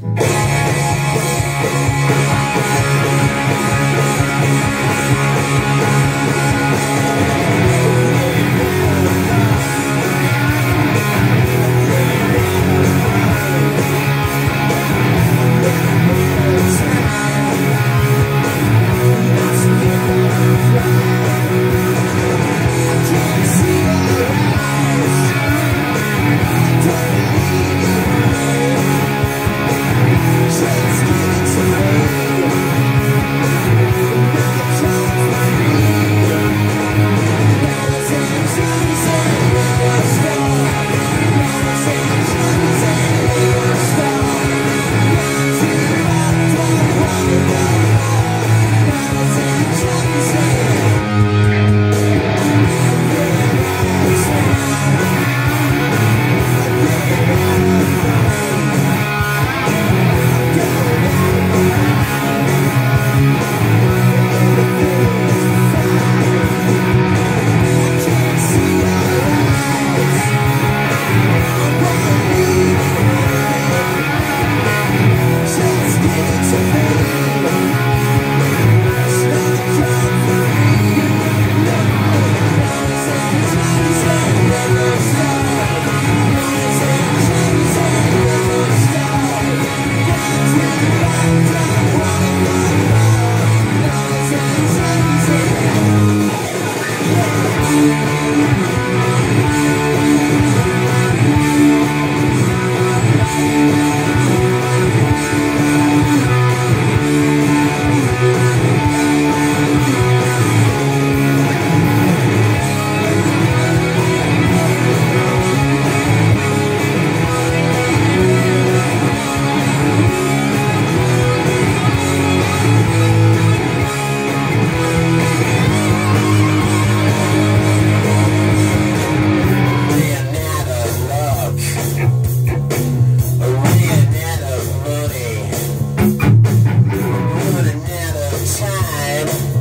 Bye. Amen.